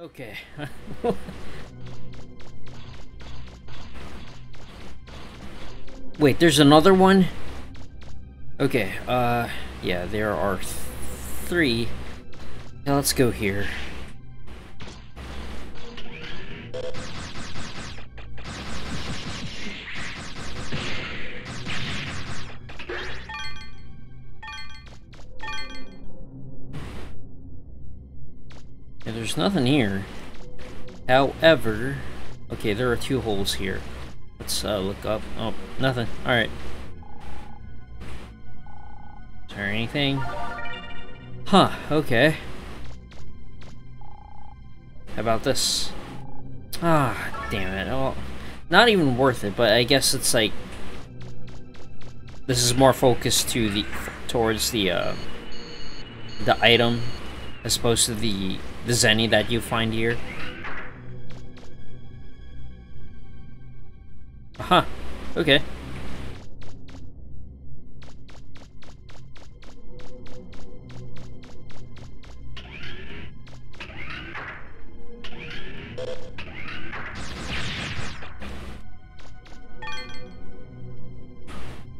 Okay. Wait, there's another one? Okay, uh, yeah, there are th three. Now let's go here. Nothing here. However, okay, there are two holes here. Let's uh, look up. Oh, nothing. Alright. Is there anything? Huh, okay. How about this? Ah, damn it. Oh, not even worth it, but I guess it's like... This is more focused to the towards the uh, the item as opposed to the the Zenny that you find here. Aha, okay.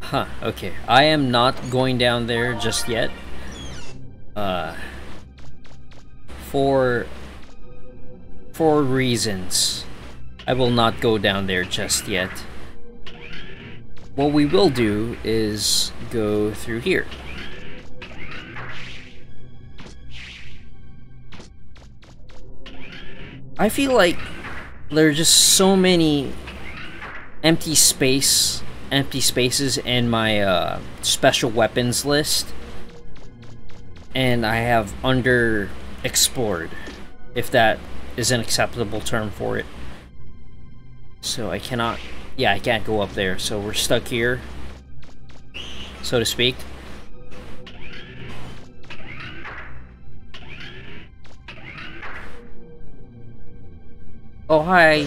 Huh, okay. I am not going down there just yet. Uh, for for reasons. I will not go down there just yet. What we will do is go through here. I feel like there are just so many empty space empty spaces in my uh, special weapons list and I have under explored if that is an acceptable term for it. So I cannot yeah I can't go up there. So we're stuck here so to speak. Oh hi.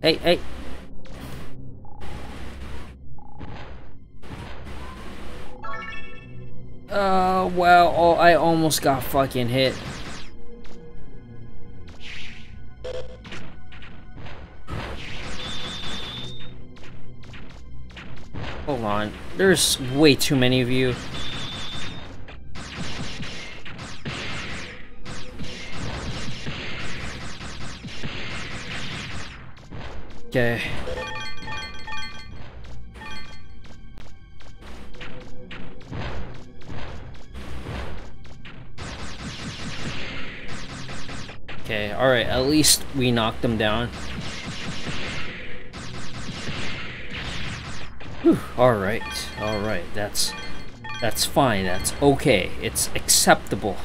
Hey, hey. Uh, well, oh, I almost got fucking hit. Hold on. There's way too many of you. Okay. Alright, at least we knocked them down. Alright, alright, that's that's fine, that's okay, it's acceptable.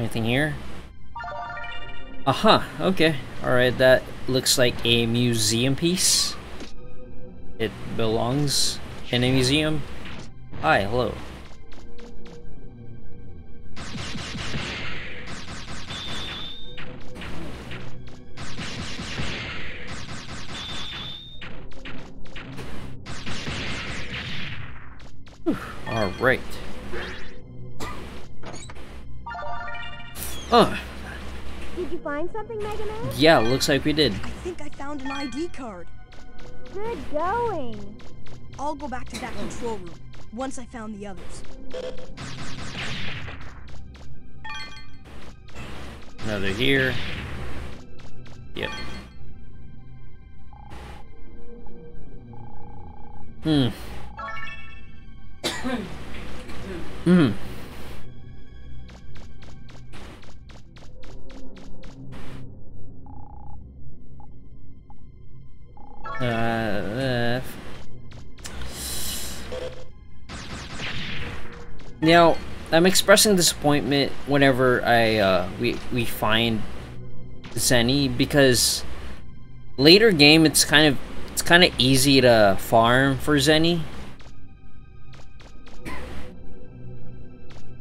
anything here? Aha, uh -huh, okay. Alright, that looks like a museum piece. It belongs in a museum. Hi, hello. Alright. Uh. Did you find something, Mega Man? Yeah, looks like we did. I think I found an ID card. Good going. I'll go back to that control room once I found the others. Another here. Yep. Hmm. Uh, now, I'm expressing disappointment whenever I uh, we we find Zenny because later game it's kind of it's kind of easy to farm for Zenny.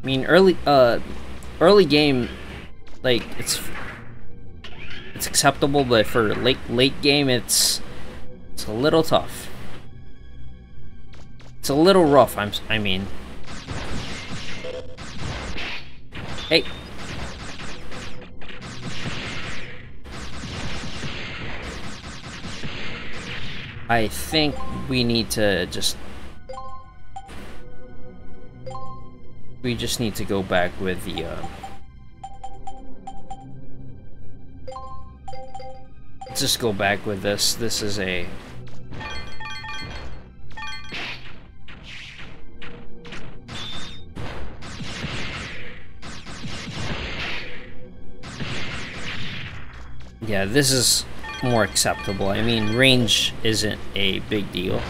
Mean, early uh early game like it's it's acceptable, but for late late game it's it's a little tough. It's a little rough, I'm, I mean. Hey. I think we need to just... We just need to go back with the, uh... Let's just go back with this. This is a... Yeah, this is more acceptable. I mean, range isn't a big deal.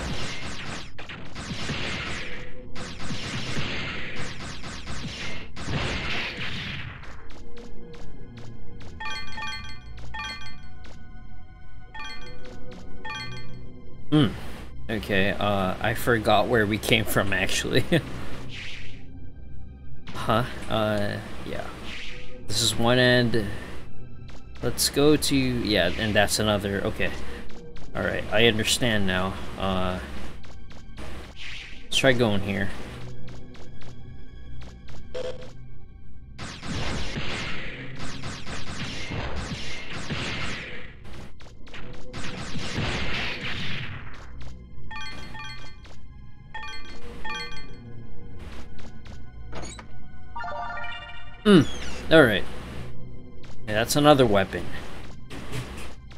Hmm. Okay, uh, I forgot where we came from, actually. huh? Uh, yeah. This is one end. Let's go to... Yeah, and that's another... Okay. Alright, I understand now. Uh, let's try going here. Hmm. Alright. Yeah, that's another weapon.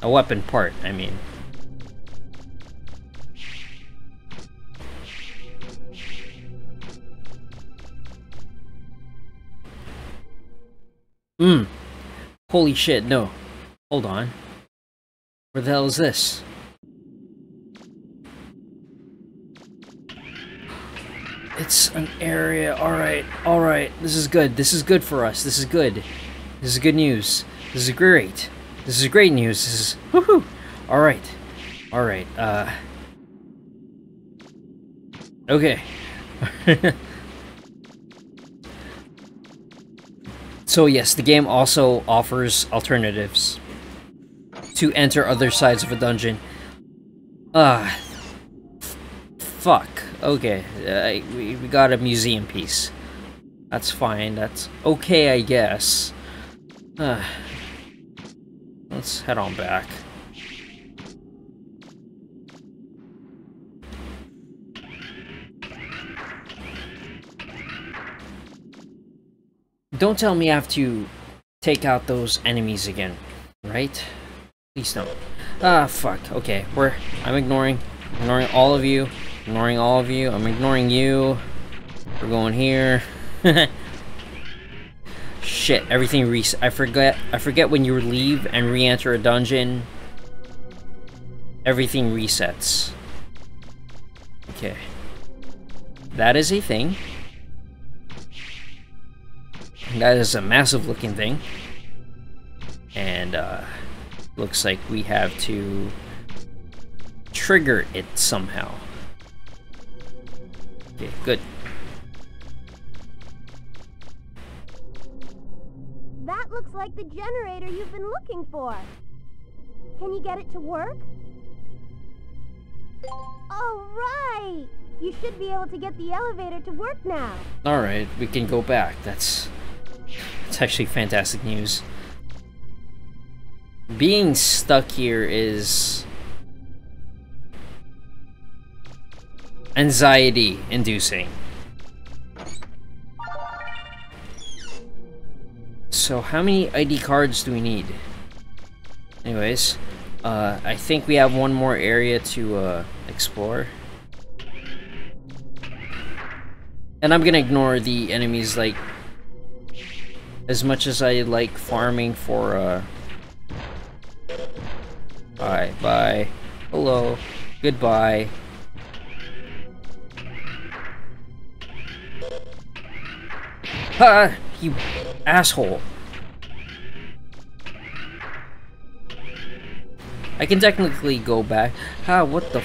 A weapon part, I mean. Hmm. Holy shit, no. Hold on. Where the hell is this? It's an area. Alright, alright. This is good. This is good for us. This is good. This is good news. This is great. This is great news. This is woohoo. All right. All right. Uh Okay. so yes, the game also offers alternatives to enter other sides of a dungeon. Ah. Uh, fuck. Okay. Uh, we, we got a museum piece. That's fine. That's okay, I guess. Uh, let's head on back. Don't tell me I have to take out those enemies again, right? Please don't. Ah, fuck. Okay, we're... I'm ignoring. Ignoring all of you. Ignoring all of you. I'm ignoring you. We're going here. Shit, everything reset. I forget. I forget when you leave and re-enter a dungeon. Everything resets. Okay. That is a thing. That is a massive looking thing. And, uh, looks like we have to trigger it somehow. Okay, good. That looks like the generator you've been looking for. Can you get it to work? All right! You should be able to get the elevator to work now. Alright, we can go back. That's... That's actually fantastic news. Being stuck here is... Anxiety-inducing. So how many ID cards do we need? Anyways, uh, I think we have one more area to uh, explore. And I'm gonna ignore the enemies, like, as much as I like farming for, uh... Bye, bye. Hello. Goodbye. Ha! You asshole. I can technically go back. Ah, what the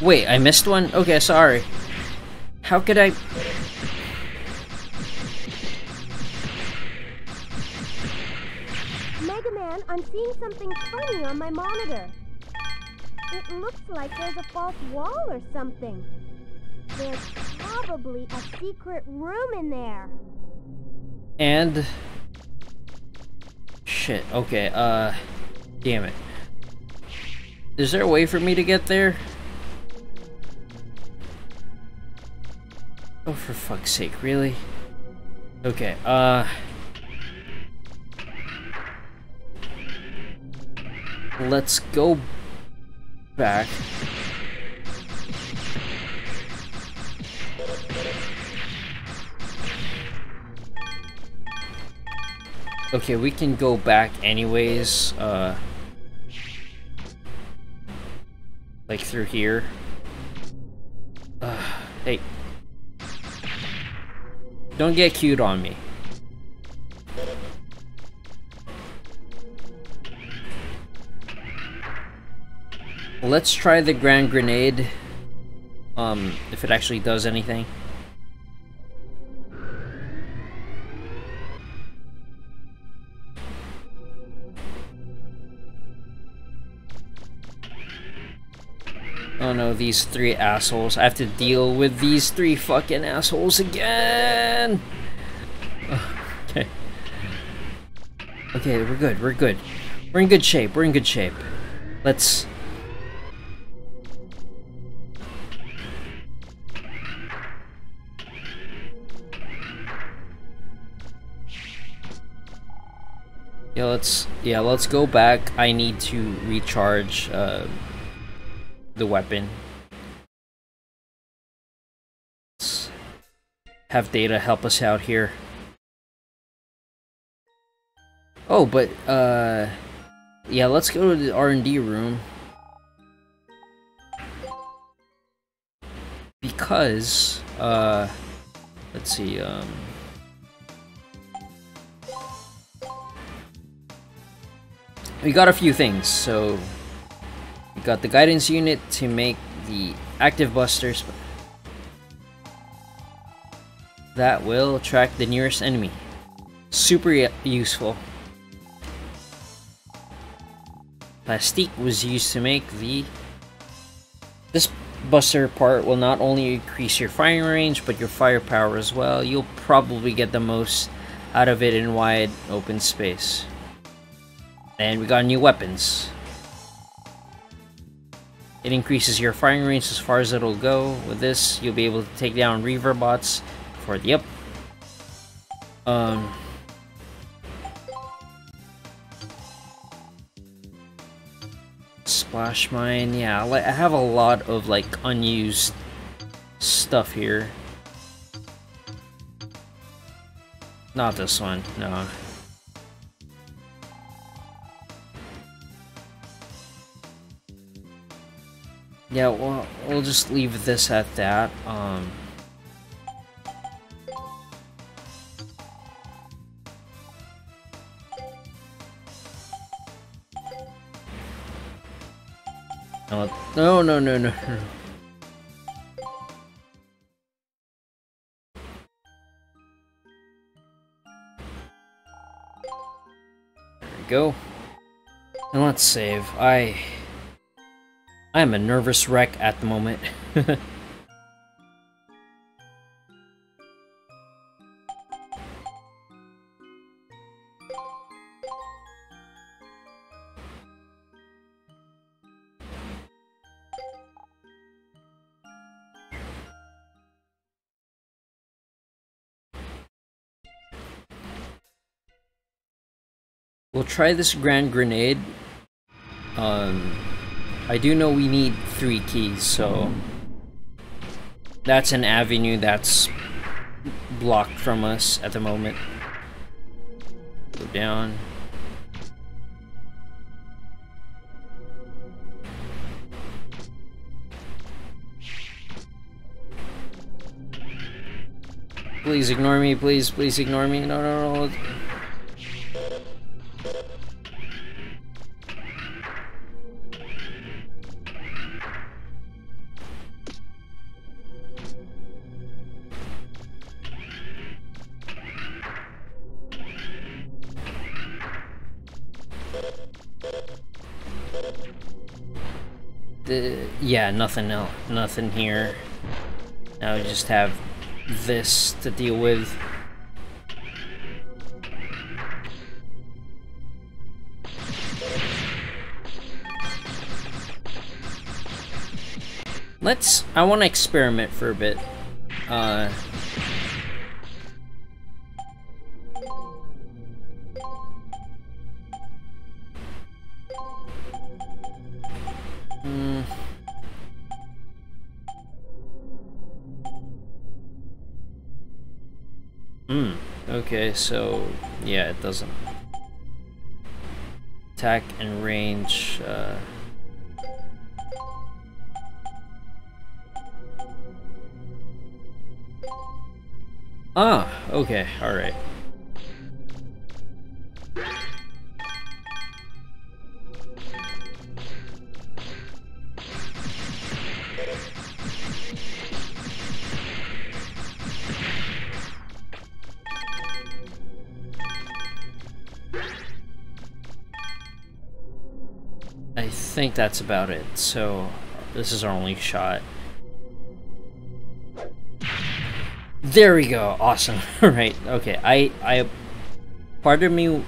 Wait, I missed one? Okay, sorry. How could I... Mega Man, I'm seeing something funny on my monitor. It looks like there's a false wall or something. There's probably a secret room in there. And... Shit, okay, uh... Damn it. Is there a way for me to get there? Oh, for fuck's sake, really? Okay, uh... Let's go back. Okay, we can go back anyways, uh... Like through here. Don't get cute on me. Let's try the Grand Grenade. Um, if it actually does anything. Oh no, these three assholes. I have to deal with these three fucking assholes again! Okay. Okay, we're good, we're good. We're in good shape, we're in good shape. Let's... Yeah, let's yeah, let's go back. I need to recharge uh, the weapon. Let's have data help us out here. Oh, but uh yeah, let's go to the R&D room. Because uh let's see um we got a few things. So we got the guidance unit to make the active busters that will track the nearest enemy. Super useful. Plastique was used to make the this buster part will not only increase your firing range but your firepower as well. You'll probably get the most out of it in wide open space. And we got new weapons. It increases your firing range as far as it'll go. With this, you'll be able to take down Reaver bots for the up. Um. Splash mine, yeah, I have a lot of like unused stuff here. Not this one, no. Yeah, well, we'll just leave this at that. Um, no, no, no, no. There we go. And let's save. I I am a nervous wreck at the moment. we'll try this grand grenade. Um, I do know we need three keys, so that's an avenue that's blocked from us at the moment. Go down. Please ignore me, please, please ignore me. No, no, no. The yeah, nothing else, nothing here. Now we just have this to deal with. Let's. I want to experiment for a bit. Uh. Hmm. Okay, so yeah, it doesn't attack and range. Uh, Ah, okay, alright. I think that's about it, so this is our only shot. There we go. Awesome. right. Okay. I I part of me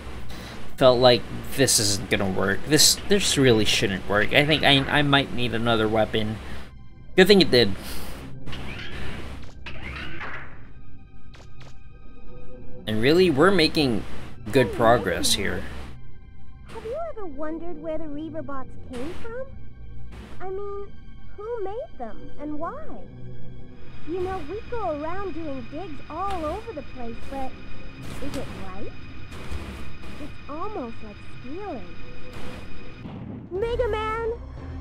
felt like this isn't gonna work. This this really shouldn't work. I think I I might need another weapon. Good thing it did. And really, we're making good progress here. Wondered where the Reaverbots came from? I mean, who made them and why? You know, we go around doing digs all over the place, but is it right? It's almost like stealing. Mega Man!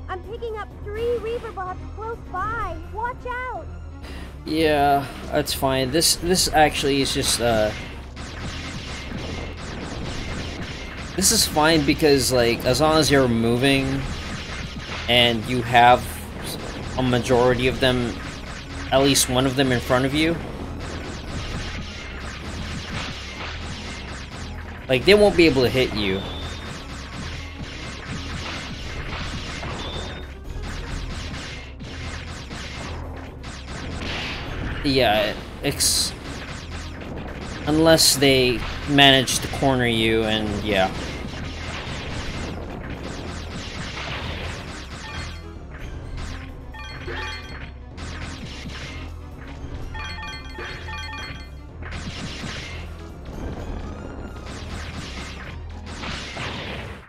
I'm picking up three Reaverbots close by. Watch out! Yeah, that's fine. This this actually is just uh This is fine because like as long as you're moving and you have a majority of them at least one of them in front of you. Like, they won't be able to hit you. Yeah, it's... Unless they manage to corner you, and yeah.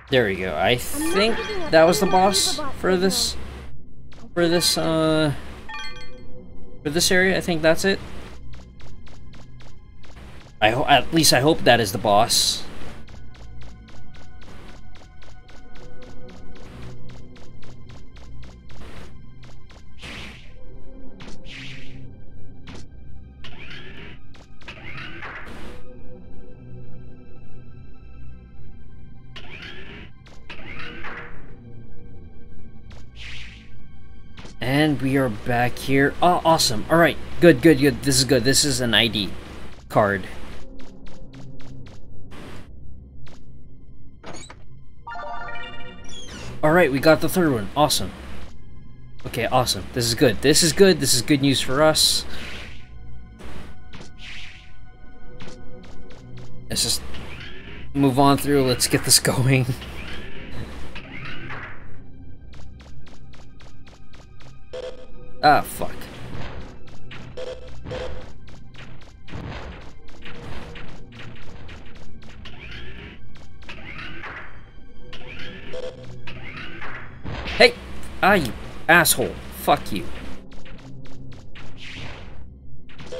There we go. I think that was the boss for this for this uh for this area. I think that's it. I at least I hope that is the boss. And we are back here. Oh, awesome. Alright, good, good, good. This is good. This is an ID card. Alright, we got the third one. Awesome. Okay, awesome. This is good. This is good. This is good news for us. Let's just move on through. Let's get this going. Ah, fuck. Ah, you asshole. Fuck you.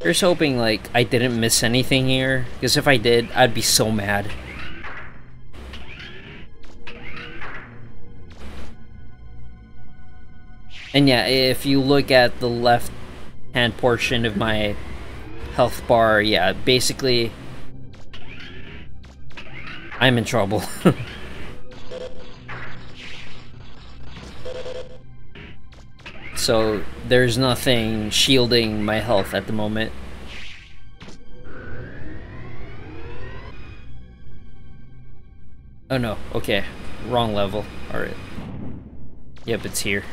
Here's hoping, like, I didn't miss anything here. Because if I did, I'd be so mad. And yeah, if you look at the left hand portion of my health bar, yeah, basically I'm in trouble. so there's nothing shielding my health at the moment. Oh no, okay. Wrong level. Alright. Yep, it's here.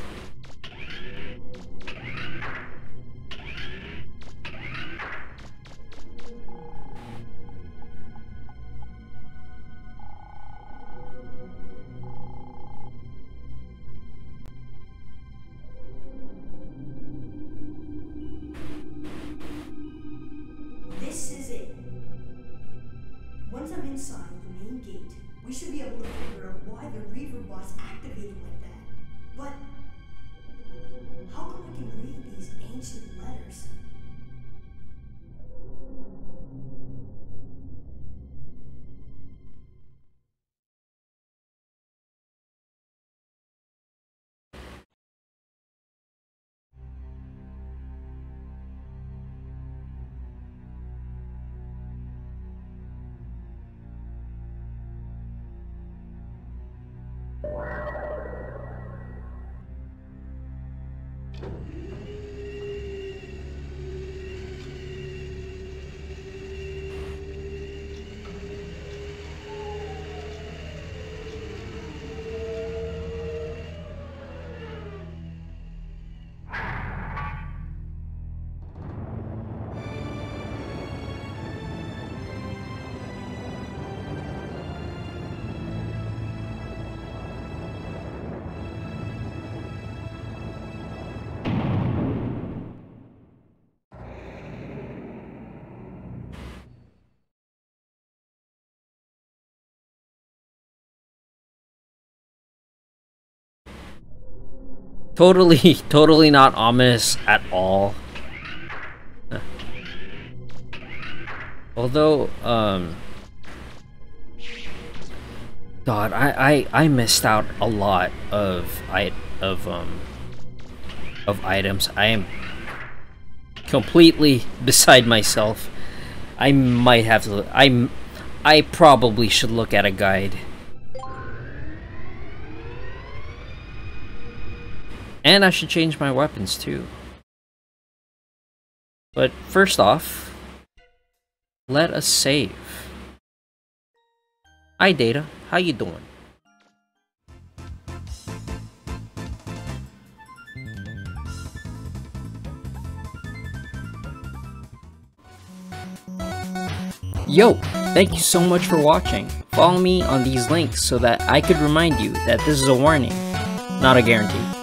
Totally, totally not ominous at all. Although, um... God, I, I, I missed out a lot of, I, of, um... Of items. I am completely beside myself. I might have to, I'm, I probably should look at a guide. And I should change my weapons too. But first off, let us save. Hi Data, how you doing? Yo, thank you so much for watching. Follow me on these links so that I could remind you that this is a warning, not a guarantee.